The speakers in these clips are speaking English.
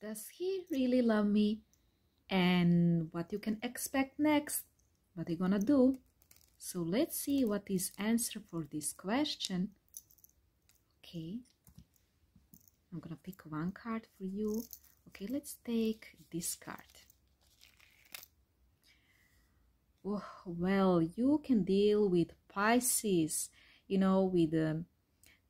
Does he really love me? And what you can expect next? What you gonna do? So let's see what is answer for this question. Okay. I'm gonna pick one card for you. Okay, let's take this card. Oh, well, you can deal with Pisces, you know, with a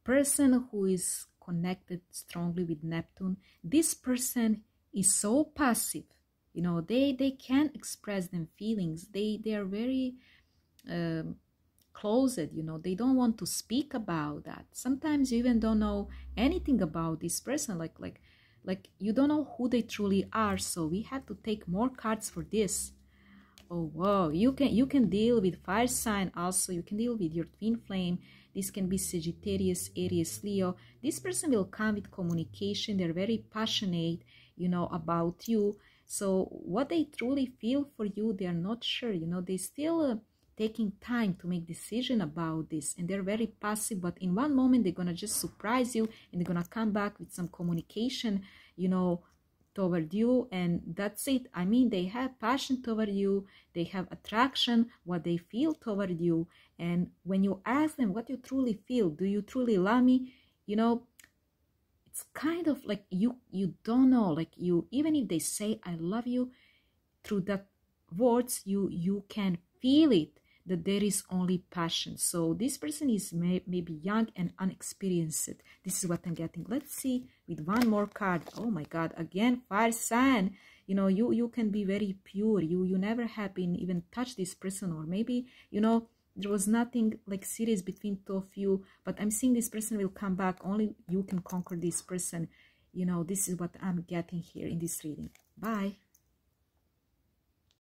person who is connected strongly with Neptune. This person is so passive, you know, they they can't express them feelings. They they are very um, closed, you know, they don't want to speak about that. Sometimes you even don't know anything about this person, like like like you don't know who they truly are. So we have to take more cards for this oh wow you can you can deal with fire sign also you can deal with your twin flame this can be sagittarius aries leo. This person will come with communication they're very passionate you know about you. So what they truly feel for you they're not sure you know they still uh, taking time to make decision about this and they're very passive but in one moment they're gonna just surprise you and they're gonna come back with some communication you know toward you and that's it. I mean they have passion toward you they have attraction what they feel toward you. And when you ask them what you truly feel? Do you truly love me? you know it's kind of like you you don't know like you even if they say i love you through that words you you can feel it that there is only passion. So this person is may, maybe young and unexperienced. This is what I'm getting. Let's see with one more card. Oh my God, again, fire sign. You know, you, you can be very pure. You, you never have been even touched this person or maybe, you know, there was nothing like serious between two of you, but I'm seeing this person will come back. Only you can conquer this person. You know, this is what I'm getting here in this reading. Bye.